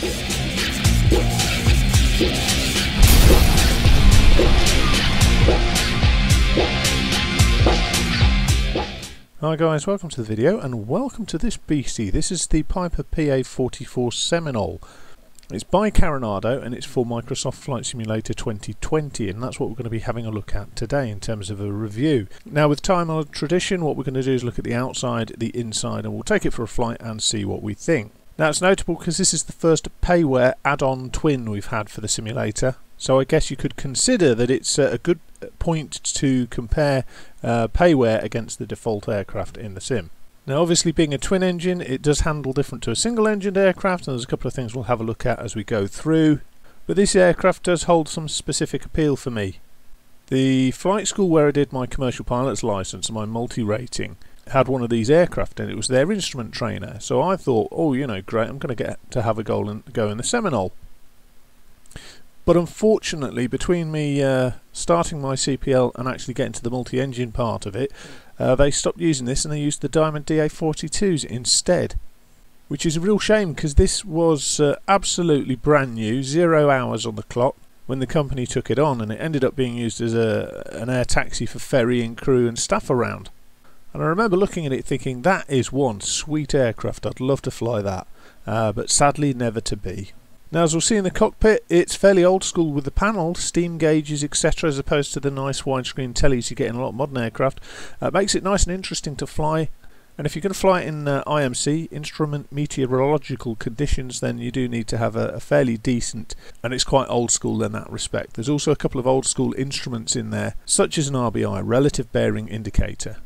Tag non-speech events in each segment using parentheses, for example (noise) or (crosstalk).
Hi guys, welcome to the video and welcome to this BC. This is the Piper PA44 Seminole. It's by Carenado and it's for Microsoft Flight Simulator 2020 and that's what we're going to be having a look at today in terms of a review. Now with time on tradition what we're going to do is look at the outside, the inside and we'll take it for a flight and see what we think. Now it's notable because this is the first payware add-on twin we've had for the simulator so I guess you could consider that it's a good point to compare uh, payware against the default aircraft in the sim. Now obviously being a twin engine it does handle different to a single engined aircraft and there's a couple of things we'll have a look at as we go through but this aircraft does hold some specific appeal for me. The flight school where I did my commercial pilot's license and my multi-rating had one of these aircraft and it was their instrument trainer so I thought oh you know great I'm going to get to have a go in, go in the Seminole but unfortunately, between me uh, starting my CPL and actually getting to the multi-engine part of it, uh, they stopped using this and they used the Diamond DA42s instead. Which is a real shame because this was uh, absolutely brand new, zero hours on the clock when the company took it on, and it ended up being used as a, an air taxi for ferrying crew and staff around. And I remember looking at it thinking, that is one sweet aircraft, I'd love to fly that, uh, but sadly never to be. Now as we'll see in the cockpit it's fairly old school with the panel, steam gauges etc as opposed to the nice widescreen tellies you get in a lot of modern aircraft. Uh, makes it nice and interesting to fly and if you're going to fly in uh, IMC, instrument meteorological conditions, then you do need to have a, a, fairly decent, and it's quite old school in that respect. There's also a couple of old school instruments in there, such as an RBI, relative bearing indicator.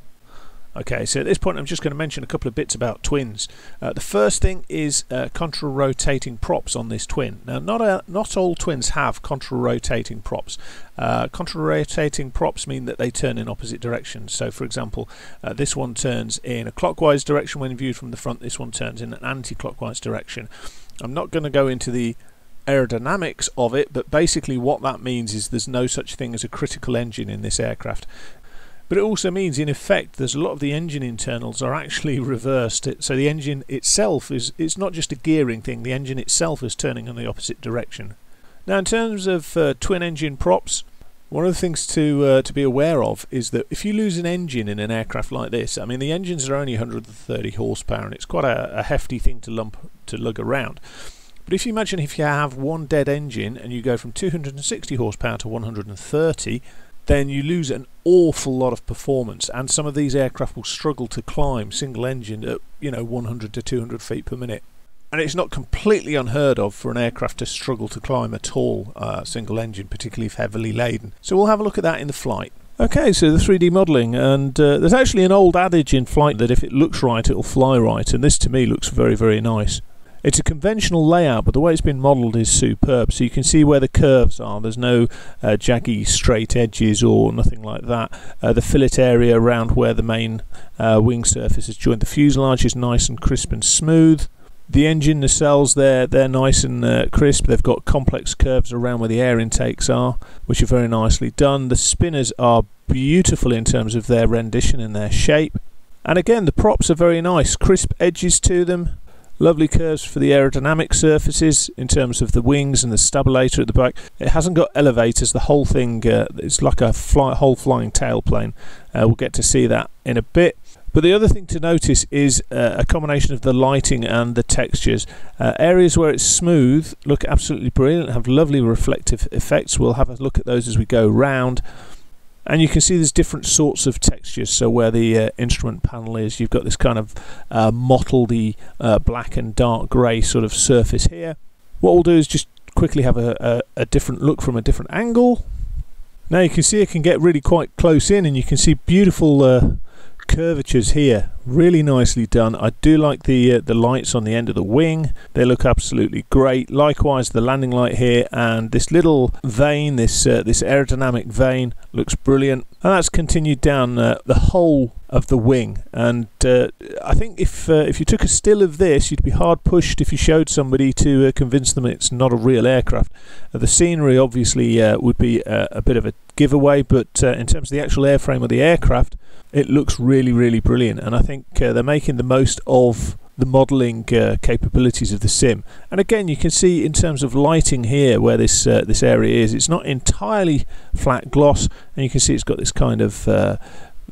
Okay, so at this point I'm just going to mention a couple of bits about twins. Uh, the first thing is uh, contra-rotating props on this twin. Now, not a, not all twins have contra-rotating props. Uh, contra-rotating props mean that they turn in opposite directions. So, for example, uh, this one turns in a clockwise direction when viewed from the front. This one turns in an anti-clockwise direction. I'm not going to go into the aerodynamics of it, but basically what that means is there's no such thing as a critical engine in this aircraft. But it also means, in effect, there's a lot of the engine internals are actually (laughs) reversed. So the engine itself is it's not just a gearing thing. The engine itself is turning in the opposite direction. Now, in terms of uh, twin engine props, one of the things to uh, to be aware of is that if you lose an engine in an aircraft like this, I mean the engines are only 130 horsepower and it's quite a, a hefty thing to lump to lug around. But if you imagine if you have one dead engine and you go from 260 horsepower to 130, then you lose an awful lot of performance. And some of these aircraft will struggle to climb single engine at you know 100 to 200 feet per minute. And it's not completely unheard of for an aircraft to struggle to climb at all uh, single engine particularly if heavily laden. So we'll have a look at that in the flight. Okay, so the 3D modelling, and uh, there's actually an old adage in flight that if it looks right, it'll fly right, and this to me looks very, very nice. It's a conventional layout, but the way it's been modelled is superb. So you can see where the curves are. There's no uh, jaggy straight edges or nothing like that. Uh, the fillet area around where the main uh, wing surface is joined the fuselage is nice and crisp and smooth. The engine nacelles, they're, they're nice and uh, crisp. They've got complex curves around where the air intakes are, which are very nicely done. The spinners are beautiful in terms of their rendition and their shape. And again, the props are very nice, crisp edges to them, Lovely curves for the aerodynamic surfaces in terms of the wings and the stabilator at the back. It hasn't got elevators, the whole thing uh, it's like a fly, whole flying tailplane. Uh, we'll get to see that in a bit. But the other thing to notice is uh, a combination of the lighting and the textures. Uh, areas where it's smooth look absolutely brilliant, have lovely reflective effects. We'll have a look at those as we go round and you can see there's different sorts of textures. So where the uh, instrument panel is you've got this kind of uh, mottledy uh, black and dark grey sort of surface here. What we'll do is just quickly have a, a, a, different look from a different angle. Now you can see it can get really quite close in and you can see beautiful uh, curvatures here really nicely done. I do like the uh, the lights on the end of the wing. They look absolutely great. Likewise the landing light here and this little vane this uh, this aerodynamic vane looks brilliant. And that's continued down uh, the whole of the wing. And uh, I think if uh, if you took a still of this you'd be hard pushed if you showed somebody to uh, convince them it's not a real aircraft. The scenery obviously would be a bit of a giveaway but in terms of the actual airframe of the aircraft it looks really really brilliant. And I think uh, they're making the most of the modelling uh, capabilities of the sim. And again, you can see in terms of lighting here where this uh, this area is, it's not entirely flat gloss, and you can see it's got this kind of uh,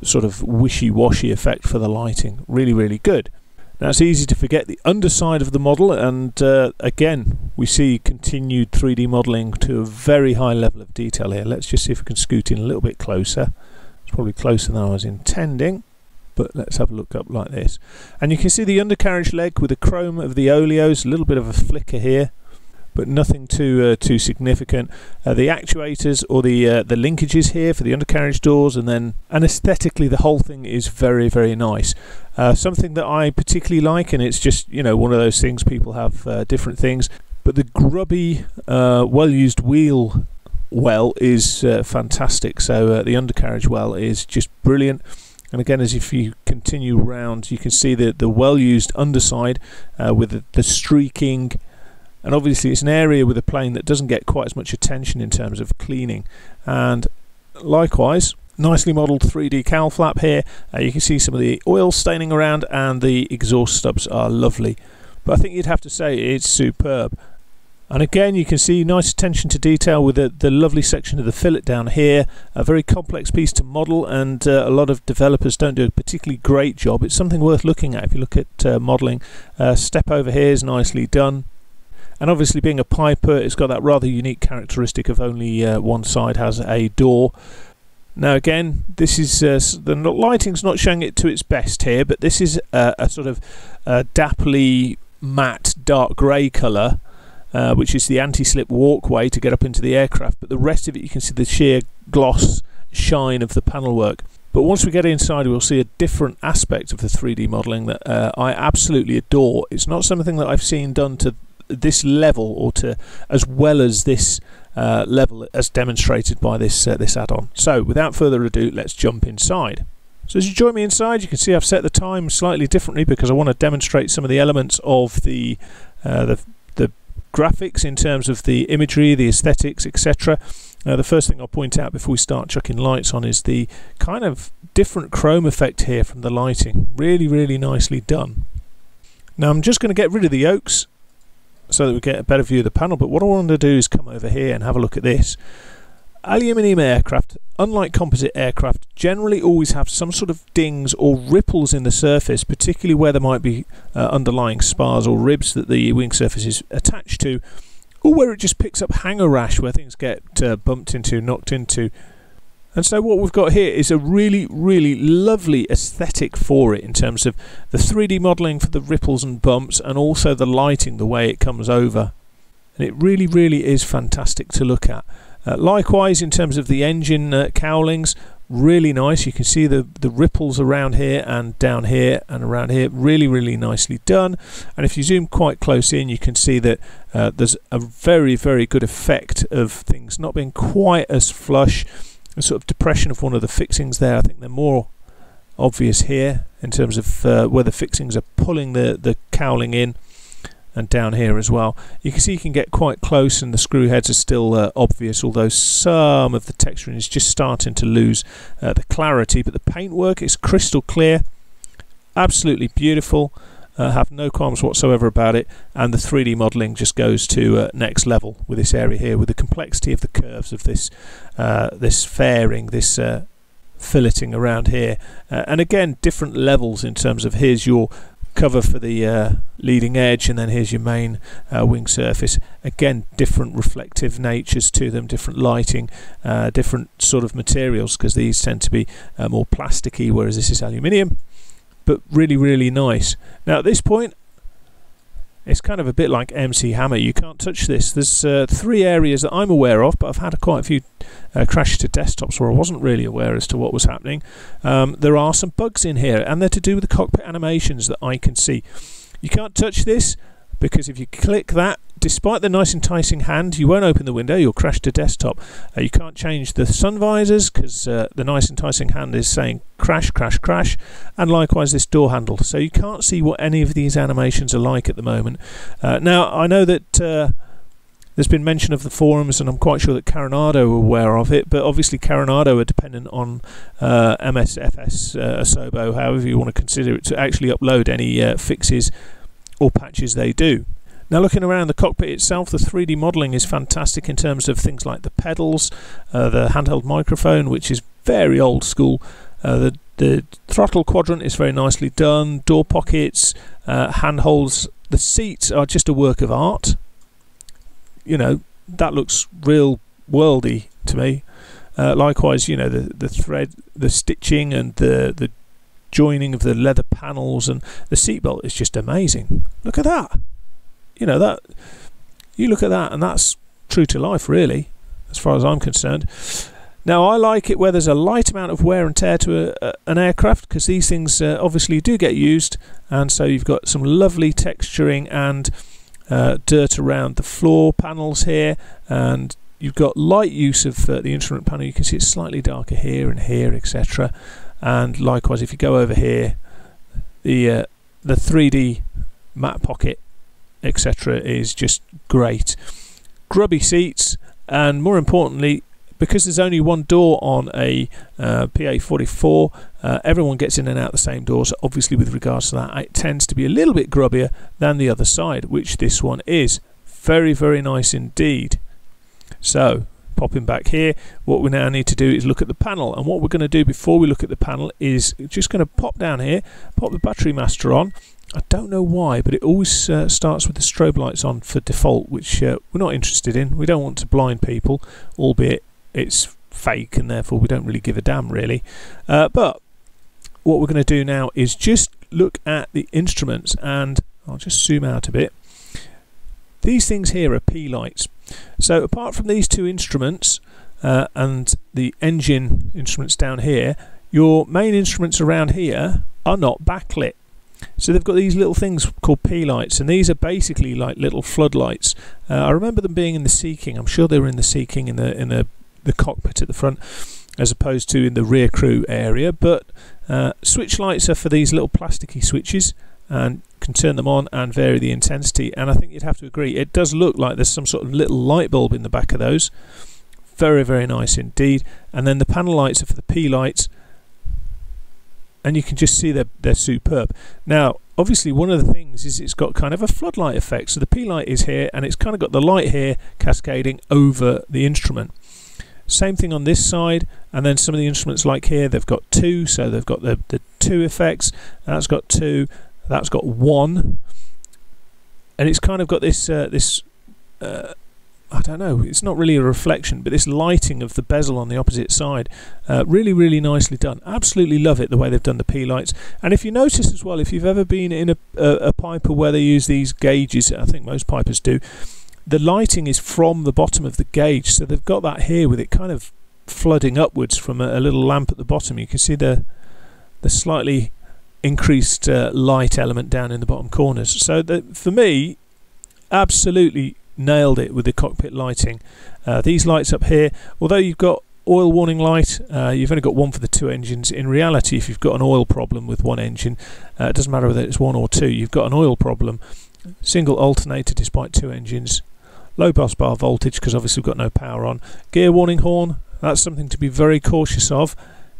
sort of wishy-washy effect for the lighting. Really, really good. Now it's easy to forget the underside of the model, and uh, again, we see continued 3D modelling to a very high level of detail here. Let's just see if we can scoot in a little bit closer. It's probably closer than I was intending but let's have a look up like this. And you can see the undercarriage leg with the chrome of the oleos, a little bit of a flicker here, but nothing too uh, too significant. Uh, the actuators or the uh, the linkages here for the undercarriage doors, and then and aesthetically the whole thing is very very nice. Uh, something that I particularly like, and it's just you know one of those things people have uh, different things. But the grubby, uh, well-used wheel well is fantastic. So the undercarriage well is just brilliant. And again, as if you continue round, you can see the, the well-used underside uh, with the, the streaking. And obviously it's an area with a plane that doesn't get quite as much attention in terms of cleaning. And likewise, nicely modelled 3D cowl flap here. Uh, you can see some of the oil staining around and the exhaust stubs are lovely. But I think you'd have to say it's superb. And again, you can see nice attention to detail with the, the lovely section of the fillet down here. A very complex piece to model, and uh, a lot of developers don't do a particularly great job. It's something worth looking at if you look at uh, modelling. Uh, step over here is nicely done. And obviously, being a Piper, it's got that rather unique characteristic of only uh, one side has a door. Now again, this is uh, the lighting's not showing it to its best here, but this is a, a sort of a dappley matte dark grey colour uh, which is the anti-slip walkway to get up into the aircraft. But the rest of it, you can see the sheer gloss shine of the panel work. But once we get inside, we'll see a different aspect of the 3D modelling that uh, I absolutely adore. It's not something that I've seen done to this level or to as well as this uh, level as demonstrated by this uh, this add-on. So without further ado, let's jump inside. So as you join me inside, you can see I've set the time slightly differently because I want to demonstrate some of the elements of the uh, the graphics in terms of the imagery, the aesthetics, etc. Uh, the first thing I'll point out before we start chucking lights on is the kind of different chrome effect here from the lighting. Really, really nicely done. Now I'm just going to get rid of the yokes so that we get a better view of the panel, but what I want to do is come over here and have a look at this. Aluminium aircraft, unlike composite aircraft, generally always have some sort of dings or ripples in the surface, particularly where there might be uh, underlying spars or ribs that the wing surface is attached to, or where it just picks up hanger rash where things get uh, bumped into, knocked into. And so what we've got here is a really, really lovely aesthetic for it in terms of the 3D modelling for the ripples and bumps and also the lighting, the way it comes over. And it really, really is fantastic to look at. Uh, likewise, in terms of the engine uh, cowlings, really nice. You can see the, the ripples around here and down here and around here. Really, really nicely done. And if you zoom quite close in, you can see that uh, there's a very, very good effect of things not being quite as flush. A sort of depression of one of the fixings there. I think they're more obvious here in terms of uh, where the fixings are pulling the, the cowling in and down here as well. You can see you can get quite close and the screw heads are still uh, obvious although some of the texturing is just starting to lose uh, the clarity but the paintwork is crystal clear. Absolutely beautiful. Uh, have no qualms whatsoever about it. And the 3D modelling just goes to uh, next level with this area here with the complexity of the curves of this uh, this fairing this uh, filleting around here. And again different levels in terms of here's your cover for the uh, leading edge and then here's your main uh, wing surface. Again different reflective natures to them different lighting uh, different sort of materials because these tend to be uh, more plasticky whereas this is aluminium. But really really nice. Now at this point it's kind of a bit like MC Hammer. You can't touch this. There's uh, three areas that I'm aware of, but I've had quite a few uh, crashes to desktops where I wasn't really aware as to what was happening. Um, there are some bugs in here, and they're to do with the cockpit animations that I can see. You can't touch this because if you click that, despite the nice enticing hand, you won't open the window, you'll crash to desktop. Uh, you can't change the sun visors because uh, the nice enticing hand is saying crash, crash, crash, and likewise this door handle. So you can't see what any of these animations are like at the moment. Uh, now, I know that uh, there's been mention of the forums, and I'm quite sure that Carenado are aware of it, but obviously Carenado are dependent on uh, MSFS uh, Asobo, however you want to consider it, to actually upload any uh, fixes or patches they do. Now, looking around the cockpit itself, the 3D modelling is fantastic in terms of things like the pedals, uh, the handheld microphone, which is very old school. Uh, the the throttle quadrant is very nicely done. Door pockets, uh, handholds. The seats are just a work of art. You know that looks real worldy to me. Uh, likewise, you know the the thread, the stitching, and the the joining of the leather panels and the seatbelt is just amazing. Look at that you know that you look at that and that's true to life really as far as I'm concerned. Now I like it where there's a light amount of wear and tear to a, a, an aircraft because these things uh, obviously do get used and so you've got some lovely texturing and uh, dirt around the floor panels here and you've got light use of uh, the instrument panel. You can see it's slightly darker here and here etc and likewise if you go over here the uh, the 3D map pocket etc., is just great. Grubby seats, and more importantly, because there's only one door on a uh, PA44, uh, everyone gets in and out the same door. So obviously, with regards to that, it tends to be a little bit grubbier than the other side, which this one is. Very, very nice indeed. So, popping back here, what we now need to do is look at the panel. And what we're going to do before we look at the panel is just going to pop down here, pop the battery master on, I don't know why, but it always uh, starts with the strobe lights on for default, which uh, we're not interested in. We don't want to blind people, albeit it's fake and therefore we don't really give a damn, really. Uh, but what we're going to do now is just look at the instruments and I'll just zoom out a bit. These things here are P lights. So apart from these two instruments uh, and the engine instruments down here, your main instruments around here are not backlit. So they've got these little things called P lights, and these are basically like little floodlights. Uh, I remember them being in the Sea King. I'm sure they were in the Sea King in the in the, the cockpit at the front, as opposed to in the rear crew area. But uh, switch lights are for these little plasticky switches, and can turn them on and vary the intensity. And I think you'd have to agree, it does look like there's some sort of little light bulb in the back of those. Very very nice indeed. And then the panel lights are for the P lights and you can just see they're, they're superb. Now, obviously, one of the things is it's got kind of a floodlight effect. So the P light is here, and it's kind of got the light here cascading over the instrument. Same thing on this side, and then some of the instruments, like here, they've got two, so they've got the, the two effects. That's got two, that's got one, and it's kind of got this uh, this uh, I don't know, it's not really a reflection, but this lighting of the bezel on the opposite side, uh, really, really nicely done. Absolutely love it the way they've done the P lights. And if you notice as well, if you've ever been in a, a, a piper where they use these gauges, I think most pipers do, the lighting is from the bottom of the gauge, so they've got that here with it kind of flooding upwards from a, a little lamp at the bottom. You can see the the slightly increased uh, light element down in the bottom corners. So the, for me, absolutely nailed it with the cockpit lighting. Uh, these lights up here, although you've got oil warning light, uh, you've only got one for the two engines. In reality, if you've got an oil problem with one engine, uh, it doesn't matter whether it's one or two, you've got an oil problem. Single alternator despite two engines. Low bus bar voltage because obviously we've got no power on. Gear warning horn, that's something to be very cautious of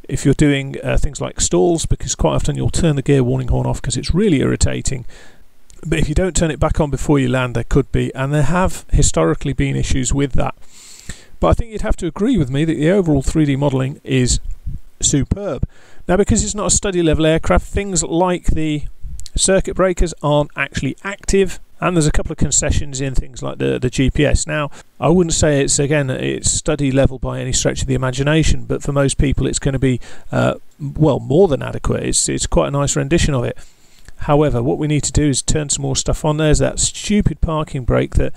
if you're doing uh, things like stalls because quite often you'll turn the gear warning horn off because it's really irritating but if you don't turn it back on before you land, there could be, and there have historically been issues with that. But I think you'd have to agree with me that the overall 3D modelling is superb. Now, because it's not a study level aircraft, things like the circuit breakers aren't actually active, and there's a couple of concessions in things like the, the GPS. Now, I wouldn't say it's again it's study level by any stretch of the imagination, but for most people, it's going to be uh, well more than adequate. It's it's quite a nice rendition of it. However, what we need to do is turn some more stuff on. There's that stupid parking brake that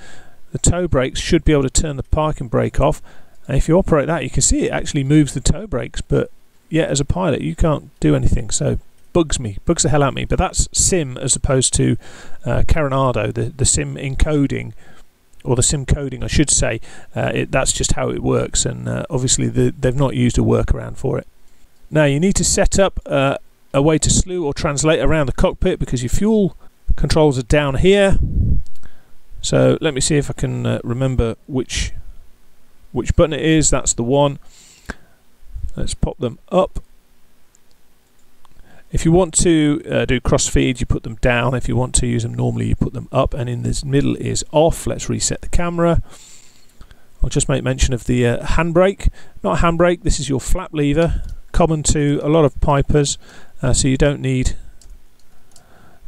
the toe brakes should be able to turn the parking brake off. And if you operate that, you can see it actually moves the toe brakes, but yet as a pilot, you can't do anything. So bugs me, bugs the hell out of me. But that's sim as opposed to uh, Carenado, the, the sim encoding or the sim coding, I should say. Uh, it, that's just how it works, and uh, obviously the, they've not used a workaround for it. Now you need to set up uh, a way to slew or translate around the cockpit because your fuel controls are down here. So let me see if I can uh, remember which which button it is. That's the one. Let's pop them up. If you want to uh, do crossfeed, you put them down. If you want to use them normally, you put them up. And in this middle is off. Let's reset the camera. I'll just make mention of the uh, handbrake. Not handbrake, this is your flap lever, common to a lot of pipers, uh, so you don't need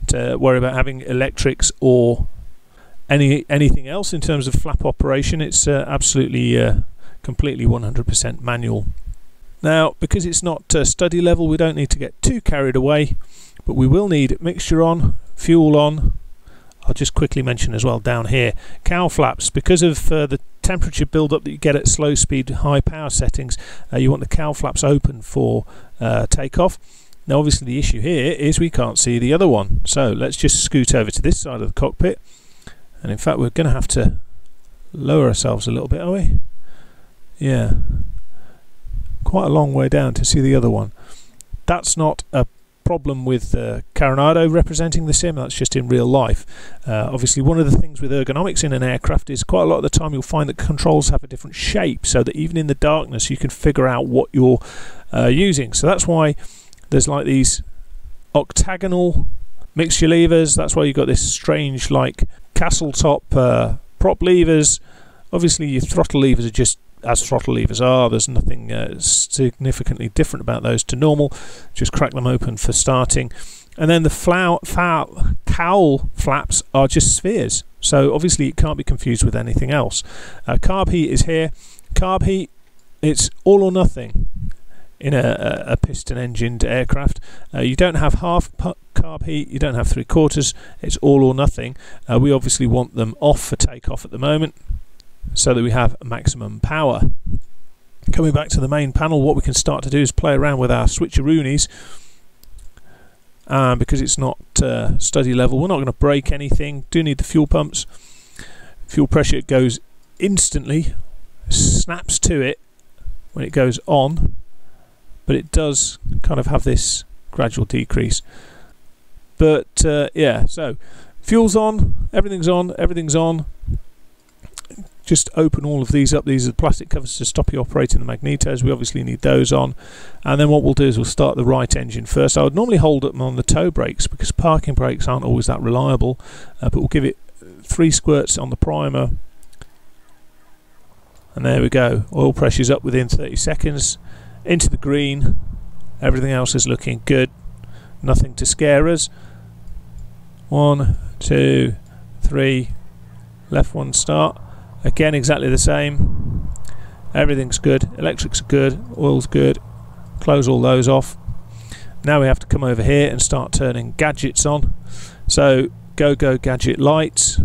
to worry about having electrics or any anything else in terms of flap operation. It's uh, absolutely uh, completely 100% manual. Now, because it's not uh, study level, we don't need to get too carried away, but we will need mixture on, fuel on. I'll just quickly mention as well down here, cow flaps, because of uh, the temperature build-up that you get at slow speed, high power settings, uh, you want the cow flaps open for uh, takeoff. Now, obviously, the issue here is we can't see the other one, so let's just scoot over to this side of the cockpit, and in fact, we're going to have to lower ourselves a little bit, are we? Yeah, quite a long way down to see the other one. That's not a problem with uh, Carenado representing the sim, that's just in real life. Uh, obviously, one of the things with ergonomics in an aircraft is quite a lot of the time you'll find that controls have a different shape, so that even in the darkness you can figure out what you're uh, using. So that's why there's like these octagonal mixture levers, that's why you've got this strange, like castle top uh, prop levers. Obviously, your throttle levers are just as throttle levers are. There's nothing uh, significantly different about those to normal. Just crack them open for starting. And then the flow, foul, cowl flaps are just spheres. So obviously it can't be confused with anything else. Uh, carb heat is here. Carb heat, it's all or nothing in a, a piston engined aircraft. Uh, you don't have half carb heat, you don't have three quarters, it's all or nothing. Uh, we obviously want them off for takeoff at the moment so that we have maximum power. Coming back to the main panel, what we can start to do is play around with our switcheroonies. Um, because it's not uh, study level, we're not going to break anything. Do need the fuel pumps. Fuel pressure goes instantly, snaps to it when it goes on, but it does kind of have this gradual decrease. But uh, yeah, so fuel's on, everything's on, everything's on just open all of these up. These are the plastic covers to stop you operating the magnetos. We obviously need those on. And then what we'll do is we'll start the right engine first. I would normally hold them on the toe brakes because parking brakes aren't always that reliable. Uh, but we'll give it three squirts on the primer. And there we go. Oil pressure's up within 30 seconds. Into the green. Everything else is looking good. Nothing to scare us. One, two, three. Left one start Again, exactly the same. Everything's good. Electrics are good. Oil's good. Close all those off. Now we have to come over here and start turning gadgets on. So go go gadget lights.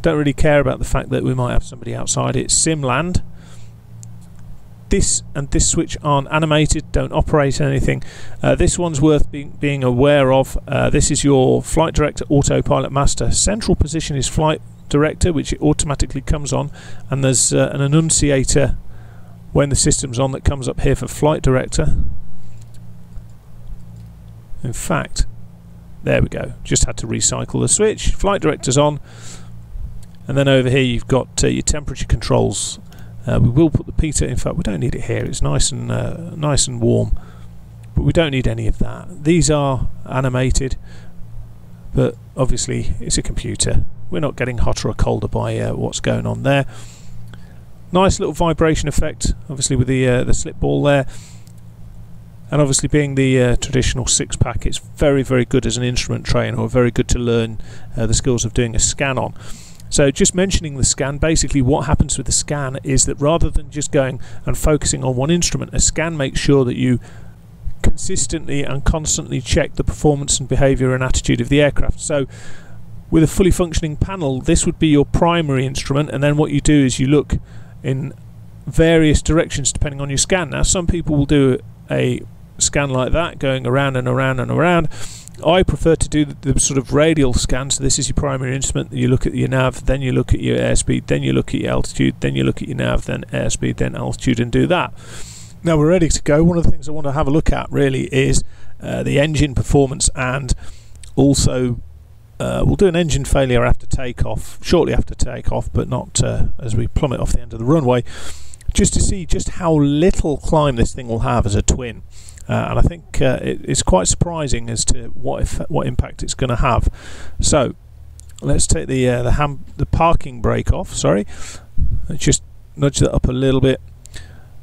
Don't really care about the fact that we might have somebody outside. It's Simland. This and this switch aren't animated, don't operate anything. Uh, this one's worth being, being aware of. Uh, this is your Flight Director Autopilot Master. Central position is Flight director, which it automatically comes on, and there's uh, an annunciator when the system's on that comes up here for flight director. In fact, there we go. Just had to recycle the switch. Flight director's on, and then over here you've got uh, your temperature controls. Uh, we will put the Peter. In fact, we don't need it here. It's nice and uh, nice and warm, but we don't need any of that. These are animated, but obviously it's a computer we're not getting hotter or colder by uh, what's going on there. Nice little vibration effect, obviously with the uh, the slip ball there. And obviously, being the uh, traditional six pack, it's very, very good as an instrument trainer, or very good to learn uh, the skills of doing a scan on. So, just mentioning the scan, basically, what happens with the scan is that rather than just going and focusing on one instrument, a scan makes sure that you consistently and constantly check the performance and behavior and attitude of the aircraft. So, with a fully functioning panel, this would be your primary instrument, and then what you do is you look in various directions depending on your scan. Now, some people will do a scan like that, going around and around and around. I prefer to do the, the, sort of radial scan. So this is your primary instrument. You look at your nav, then you look at your airspeed, then you look at your altitude, then you look at your nav, then airspeed, then altitude, and do that. Now we're ready to go. One of the things I want to have a look at really is uh, the engine performance and also uh, we'll do an engine failure after takeoff, shortly after takeoff, but not uh, as we plummet off the end of the runway, just to see just how little climb this thing will have as a twin. Uh, and I think uh, it, it's quite surprising as to what if, what impact it's going to have. So let's take the uh, the ham the parking brake off. Sorry, let's just nudge that up a little bit.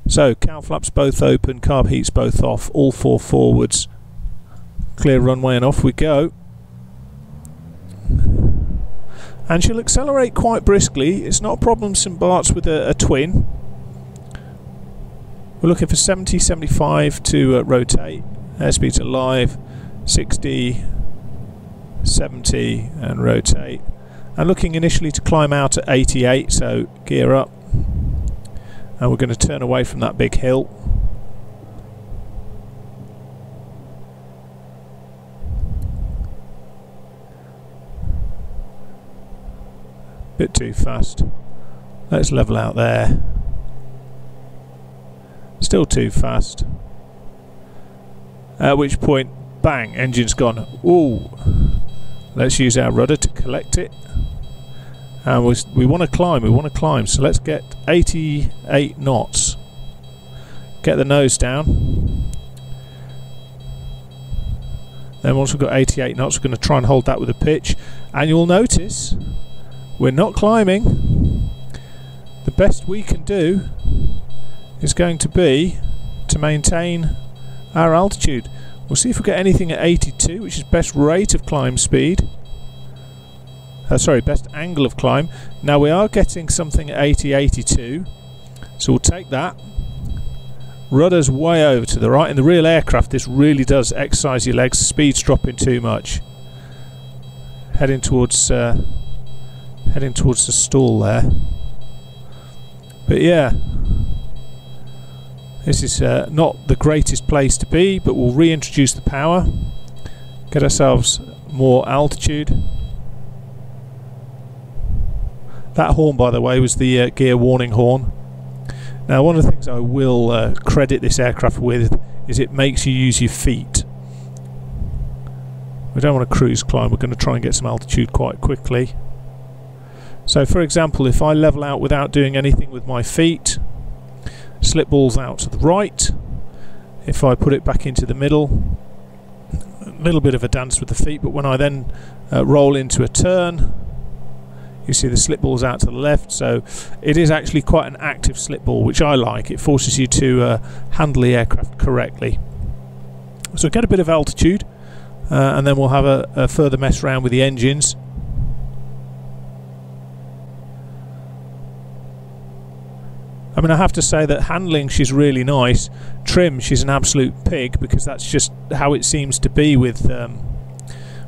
So cowl flaps both open, carb heats both off, all four forwards. Clear runway and off we go. And she'll accelerate quite briskly. It's not a problem St Bart's with a, a twin. We're looking for 70, 75 to uh, rotate. Airspeed's alive. 60, 70 and rotate. And looking initially to climb out at 88, so gear up. And we're going to turn away from that big hill. Bit too fast. Let's level out there. Still too fast. At which point, bang, engine's gone. Ooh. Let's use our rudder to collect it. And we, we want to climb, we want to climb. So let's get 88 knots. Get the nose down. Then once we've got 88 knots, we're going to try and hold that with a pitch. And you'll notice we're not climbing. The best we can do is going to be to maintain our altitude. We'll see if we get anything at 82, which is best rate of climb speed. Uh, sorry, best angle of climb. Now we are getting something at 80, 82, so we'll take that. Rudder's way over to the right. In the real aircraft, this really does exercise your legs. Speed's dropping too much. Heading towards, uh, heading towards the stall there. But yeah, this is uh, not the greatest place to be, but we'll reintroduce the power, get ourselves more altitude. That horn, by the way, was the uh, gear warning horn. Now, one of the things I will uh, credit this aircraft with is it makes you use your feet. We don't want to cruise climb, we're going to try and get some altitude quite quickly. So, for example, if I level out without doing anything with my feet, slip balls out to the right. If I put it back into the middle a little bit of a dance with the feet but when I then uh, roll into a turn you see the slip balls out to the left. So it is actually quite an active slip ball which I like. It forces you to uh, handle the aircraft correctly. So get a bit of altitude uh, and then we'll have a, a further mess around with the engines I mean, I have to say that handling she's really nice. Trim she's an absolute pig because that's just how it seems to be with, um,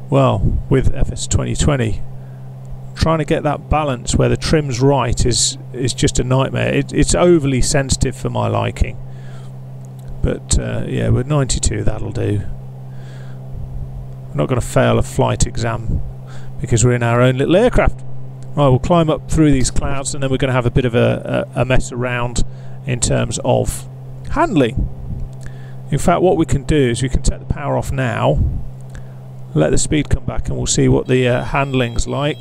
well, with FS 2020. Trying to get that balance where the trim's right is is just a nightmare. It, it's overly sensitive for my liking. But uh, yeah, with 92 that'll do. We're not going to fail a flight exam because we're in our own little aircraft. Right, we'll climb up through these clouds and then we're going to have a bit of a, a, mess around in terms of handling. In fact, what we can do is we can take the power off now, let the speed come back and we'll see what the uh, handling's like.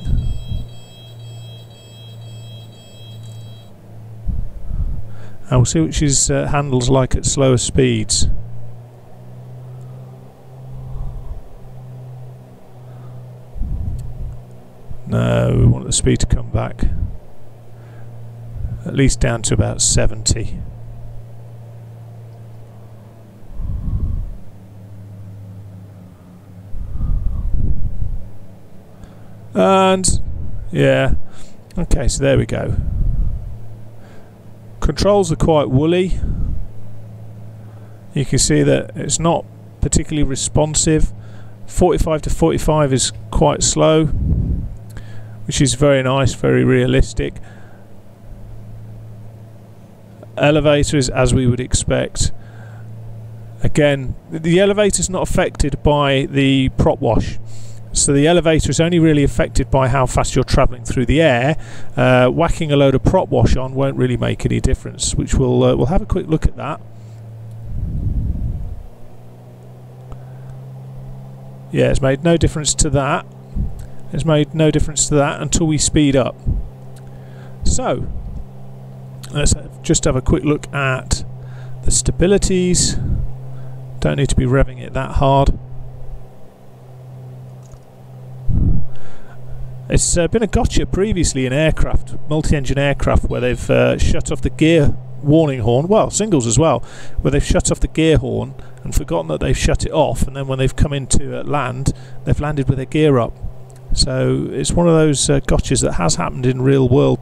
And we'll see which his uh, handles like at slower speeds. No, we want the speed to come back at least down to about 70. And yeah, okay, so there we go. Controls are quite woolly. You can see that it's not particularly responsive. 45 to 45 is quite slow which is very nice, very realistic. Elevator is as we would expect. Again, the elevator is not affected by the prop wash. So the elevator is only really affected by how fast you're travelling through the air. Uh, whacking a load of prop wash on won't really make any difference, which we'll uh, we'll have a quick look at that. Yeah, it's made no difference to that has made no difference to that until we speed up. So, let's just have a quick look at the stabilities. Don't need to be revving it that hard. It's uh, been a gotcha previously in aircraft, multi-engine aircraft, where they've uh, shut off the gear warning horn, well, singles as well, where they've shut off the gear horn and forgotten that they've shut it off, and then when they've come into uh, land, they've landed with their gear up. So it's one of those uh, gotchas that has happened in real world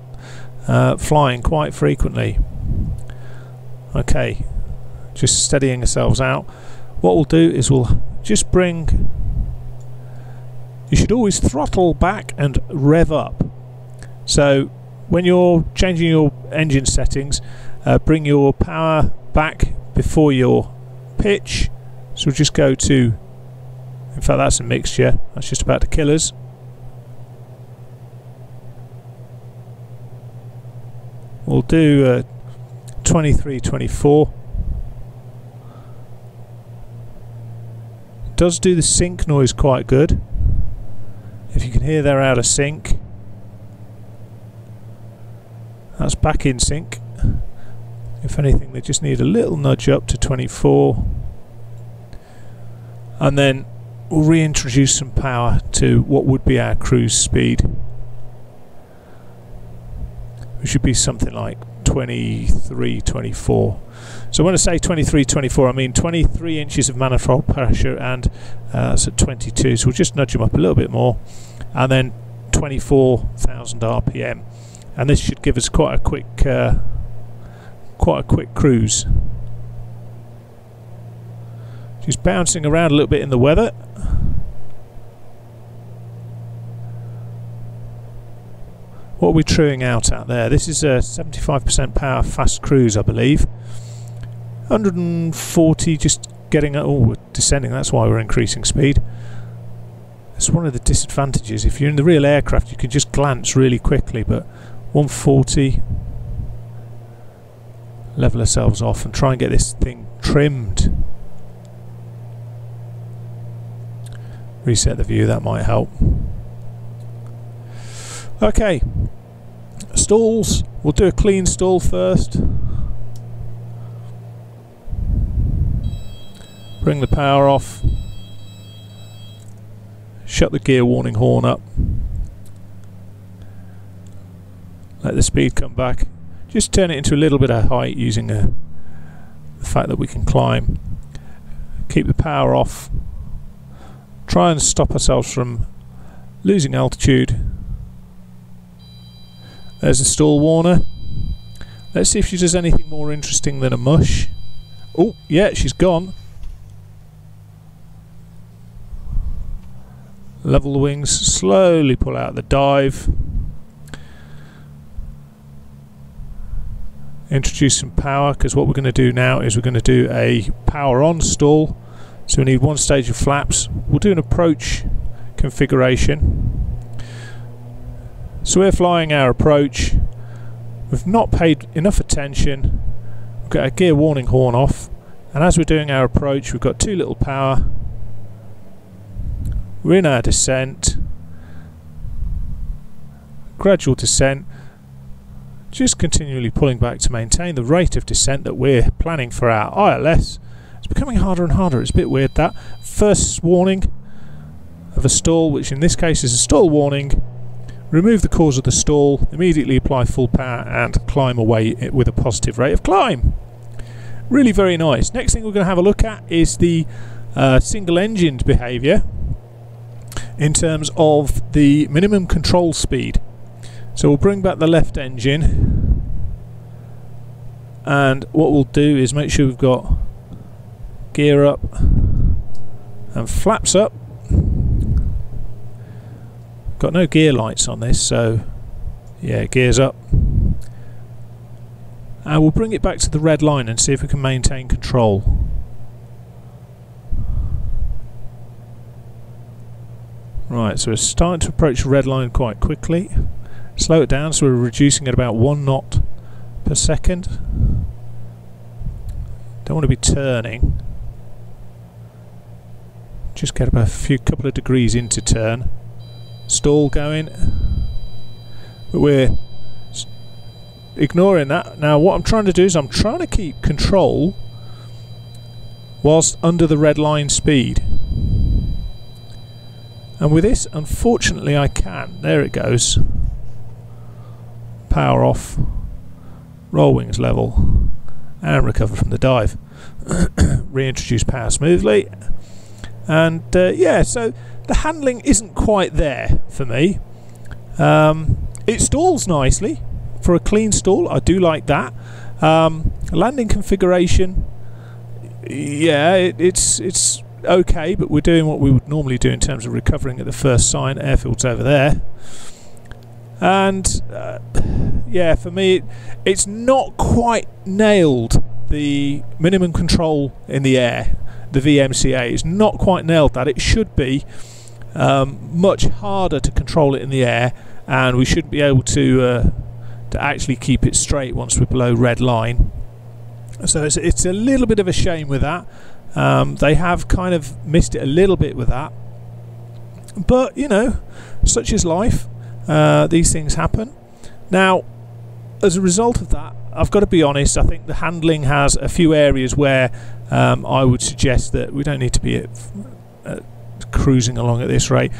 uh, flying quite frequently. Okay, just steadying ourselves out. What we'll do is we'll just bring. You should always throttle back and rev up. So when you're changing your engine settings, uh, bring your power back before your pitch. So we'll just go to. In fact, that's a mixture. That's just about to kill us. We'll do uh, 23, 24. Does do the sync noise quite good. If you can hear they're out of sync. That's back in sync. If anything, they just need a little nudge up to 24. And then we'll reintroduce some power to what would be our cruise speed it should be something like 23, 24. So when I say 23, 24, I mean 23 inches of manifold pressure, and uh, at 22. So we'll just nudge them up a little bit more, and then 24,000 RPM, and this should give us quite a quick, uh, quite a quick cruise. Just bouncing around a little bit in the weather. What are we truing out at there? This is a 75% power fast cruise, I believe. 140 just getting... Oh, we're descending. That's why we're increasing speed. It's one of the disadvantages. If you're in the real aircraft, you can just glance really quickly, but 140... Level ourselves off and try and get this thing trimmed. Reset the view, that might help. Okay, stalls. We'll do a clean stall first. Bring the power off. Shut the gear warning horn up. Let the speed come back. Just turn it into a little bit of height using a, uh, the fact that we can climb. Keep the power off. Try and stop ourselves from losing altitude there's a stall warner. Let's see if she does anything more interesting than a mush. Oh, yeah, she's gone. Level the wings, slowly pull out the dive. Introduce some power, because what we're going to do now is we're going to do a power on stall. So we need one stage of flaps. We'll do an approach configuration. So we're flying our approach. We've not paid enough attention. We've got our gear warning horn off. And as we're doing our approach, we've got too little power. We're in our descent. Gradual descent. Just continually pulling back to maintain the rate of descent that we're planning for our ILS. It's becoming harder and harder. It's a bit weird that. First warning of a stall, which in this case is a stall warning Remove the cause of the stall, immediately apply full power and climb away with a positive rate of climb. Really very nice. Next thing we're going to have a look at is the uh, single engined behaviour in terms of the minimum control speed. So we'll bring back the left engine and what we'll do is make sure we've got gear up and flaps up Got no gear lights on this, so yeah, gears up. And we'll bring it back to the red line and see if we can maintain control. Right, so we're starting to approach the red line quite quickly. Slow it down, so we're reducing at about one knot per second. Don't want to be turning. Just get about a few couple of degrees into turn stall going but we're ignoring that. Now what I'm trying to do is I'm trying to keep control whilst under the red line speed. And with this, unfortunately, I can. There it goes. Power off. Roll wings level. And recover from the dive. (coughs) Reintroduce power smoothly. And uh, yeah, so the handling isn't quite there for me. Um, it stalls nicely for a clean stall. I do like that. Um, landing configuration, yeah, it, it's it's okay, but we're doing what we would normally do in terms of recovering at the first sign. Airfield's over there. And uh, yeah, for me, it, it's not quite nailed the minimum control in the air. The VMCA is not quite nailed that. It should be um, much harder to control it in the air, and we should be able to uh, to actually keep it straight once we're below red line. So it's, it's a little bit of a shame with that. Um, they have kind of missed it a little bit with that. But, you know, such is life. Uh, these things happen. Now, as a result of that, I've got to be honest, I think the handling has a few areas where um, I would suggest that we don't need to be at, uh, cruising along at this rate.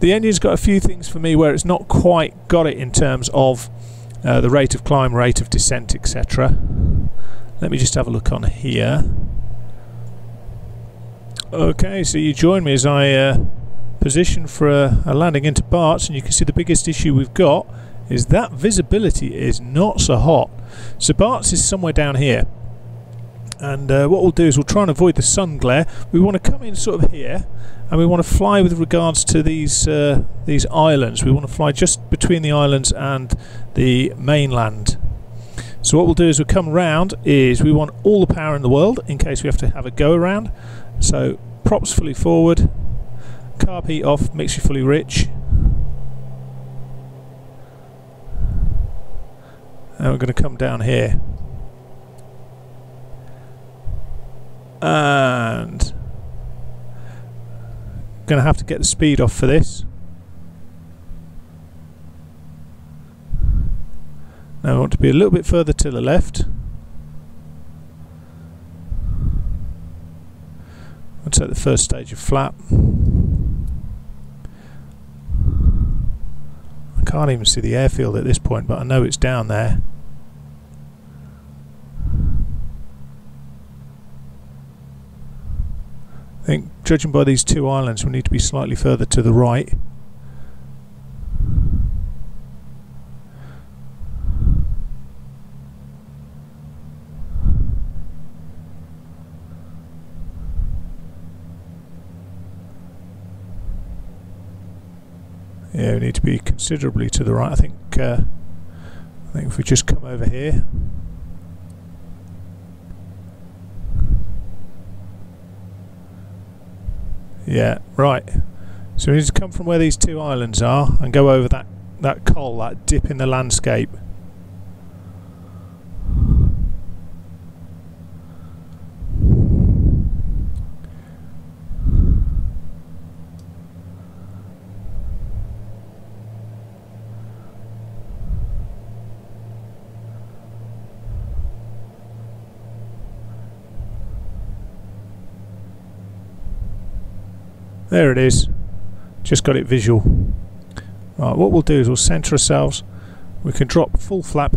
The engine's got a few things for me where it's not quite got it in terms of uh, the rate of climb, rate of descent, etc. Let me just have a look on here. Okay, so you join me as I uh, position for a, a, landing into Barts, and you can see the biggest issue we've got is that visibility is not so hot. So Barts is somewhere down here. And uh, what we'll do is we'll try and avoid the sun glare. We want to come in sort of here, and we want to fly with regards to these uh, these islands. We want to fly just between the islands and the mainland. So what we'll do is we'll come round is we want all the power in the world in case we have to have a go around. So props fully forward, carb heat off, mixture fully rich. And we're going to come down here. And going to have to get the speed off for this. Now I want to be a little bit further to the left. I'll take the first stage of flap. I can't even see the airfield at this point, but I know it's down there. I think, judging by these two islands, we need to be slightly further to the right. Yeah, we need to be considerably to the right. I think. Uh, I think if we just come over here. Yeah, right. So we need to come from where these two islands are and go over that that col, that dip in the landscape. There it is. Just got it visual. Right, what we'll do is we'll centre ourselves. We can drop full flap.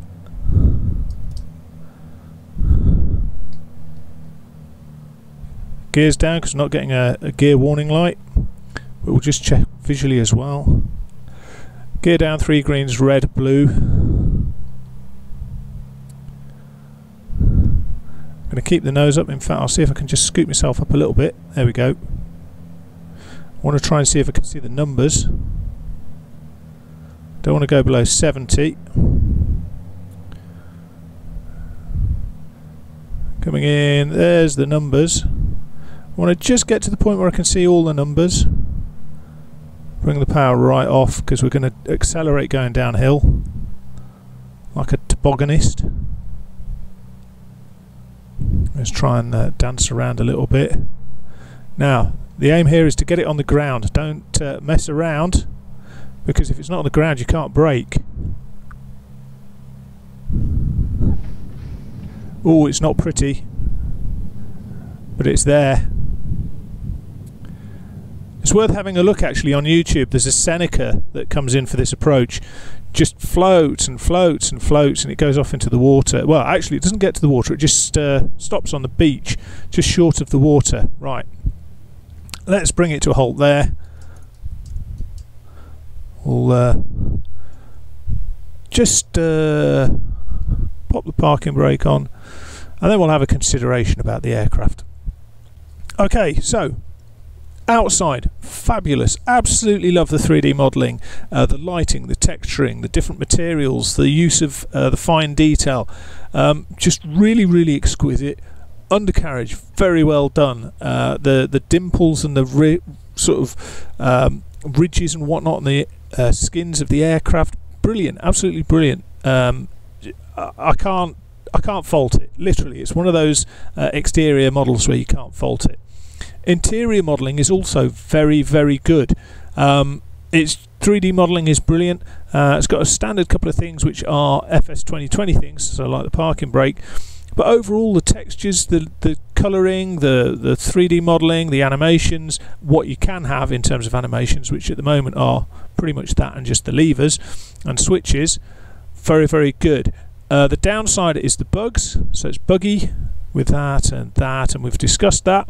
Gears down because we're not getting a, a gear warning light. But we'll just check visually as well. Gear down, three greens, red, blue. I'm going to keep the nose up. In fact, I'll see if I can just scoop myself up a little bit. There we go. Want to try and see if I can see the numbers. Don't want to go below 70. Coming in, there's the numbers. I want to just get to the point where I can see all the numbers. Bring the power right off because we're going to accelerate going downhill like a tobogganist. Let's try and uh, dance around a little bit. Now, the aim here is to get it on the ground. Don't uh, mess around because if it's not on the ground you can't brake. Oh, it's not pretty, but it's there. It's worth having a look actually on YouTube. There's a Seneca that comes in for this approach, just floats and floats and floats, and it goes off into the water. Well, actually, it doesn't get to the water, it just uh, stops on the beach, just short of the water. Right, let's bring it to a halt there. We'll uh, just uh, pop the parking brake on, and then we'll have a consideration about the aircraft. Okay, so outside fabulous absolutely love the 3d modeling uh, the lighting the texturing the different materials the use of uh, the fine detail um, just really really exquisite undercarriage very well done uh, the the dimples and the ri- sort of um, ridges and whatnot on the uh, skins of the aircraft brilliant absolutely brilliant um, I, I can't I can't fault it literally it's one of those uh, exterior models where you can't fault it Interior modelling is also very, very good. Um, its 3D modelling is brilliant. Uh, it's got a standard couple of things which are FS 2020 things, so like the parking brake. But overall, the textures, the the colouring, the the 3D modelling, the animations, what you can have in terms of animations, which at the moment are pretty much that and just the levers and switches, very very good. Uh, the downside is the bugs, so it's buggy with that and that, and we've discussed that.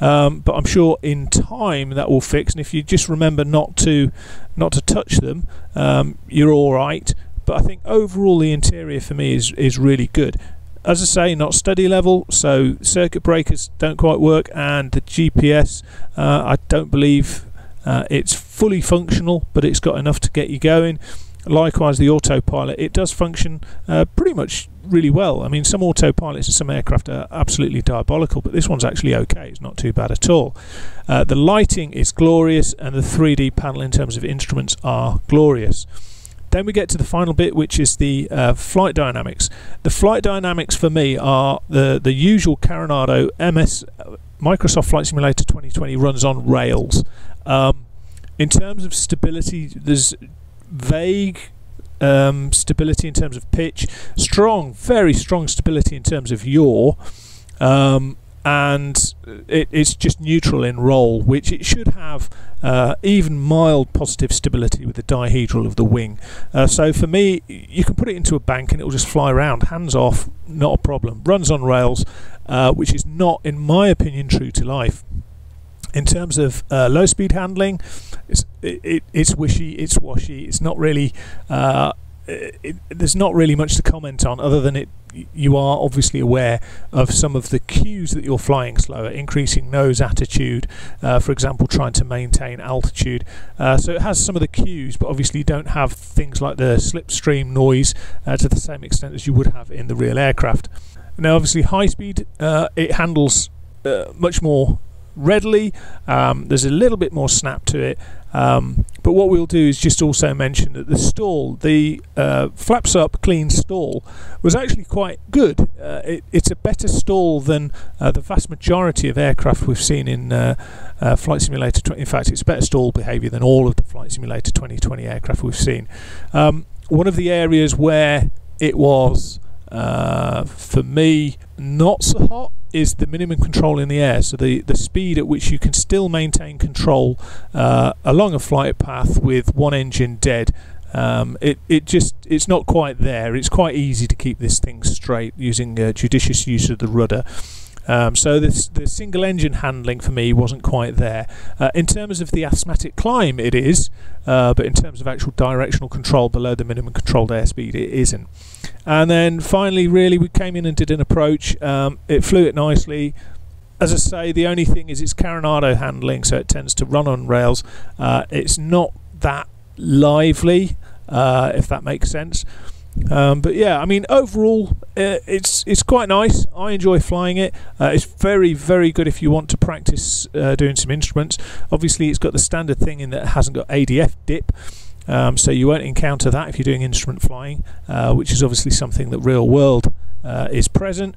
Um, but I'm sure in time that will fix. And if you just remember not to not to touch them, um, you're all right. But I think overall the interior for me is is really good. As I say, not study level, so circuit breakers don't quite work, and the GPS uh, I don't believe uh, it's fully functional, but it's got enough to get you going. Likewise, the autopilot it does function uh, pretty much really well. I mean, some autopilots and some aircraft are absolutely diabolical, but this one's actually okay. It's not too bad at all. Uh, the lighting is glorious, and the 3D panel in terms of instruments are glorious. Then we get to the final bit, which is the uh, flight dynamics. The flight dynamics for me are the the usual Carenado MS Microsoft Flight Simulator 2020 runs on rails. Um, in terms of stability, there's vague um, stability in terms of pitch, strong, very strong stability in terms of yaw, um, and it, it's just neutral in roll, which it should have uh, even mild positive stability with the dihedral of the wing. Uh, so for me, you can put it into a bank and it will just fly around, hands off, not a problem. Runs on rails, uh, which is not, in my opinion, true to life. In terms of uh, low speed handling, it's, it, it's wishy, it's washy, it's not really. Uh, it, there's not really much to comment on other than it. You are obviously aware of some of the cues that you're flying slower, increasing nose attitude, uh, for example, trying to maintain altitude. Uh, so it has some of the cues, but obviously you don't have things like the slipstream noise uh, to the same extent as you would have in the real aircraft. Now, obviously, high speed uh, it handles uh, much more readily. Um, there's a little bit more snap to it. Um, but what we'll do is just also mention that the stall, the uh, flaps up clean stall, was actually quite good. Uh, it, it's a better stall than uh, the vast majority of aircraft we've seen in uh, uh, Flight Simulator 20. In fact, it's better stall behaviour than all of the Flight Simulator 2020 aircraft we've seen. Um, one of the areas where it was, uh, for me, not so hot is the minimum control in the air, so the, the speed at which you can still maintain control uh, along a flight path with one engine dead. Um, it, it just it's not quite there. It's quite easy to keep this thing straight using uh, judicious use of the rudder. Um, so this, the single engine handling for me wasn't quite there. Uh, in terms of the asthmatic climb, it is, uh, but in terms of actual directional control below the minimum controlled airspeed, it isn't. And then finally, really, we came in and did an approach. Um, it flew it nicely. As I say, the only thing is it's Carenado handling, so it tends to run on rails. Uh, it's not that lively, uh, if that makes sense. Um, but yeah, I mean, overall, uh, it's it's quite nice. I enjoy flying it. Uh, it's very very good if you want to practice uh, doing some instruments. Obviously, it's got the standard thing in that it hasn't got ADF dip. Um, so you won't encounter that if you're doing instrument flying, uh, which is obviously something that real world uh, is present.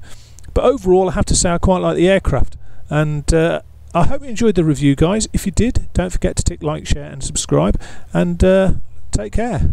But overall, I have to say I quite like the aircraft, and uh, I hope you enjoyed the review, guys. If you did, don't forget to tick like, share, and subscribe, and take care.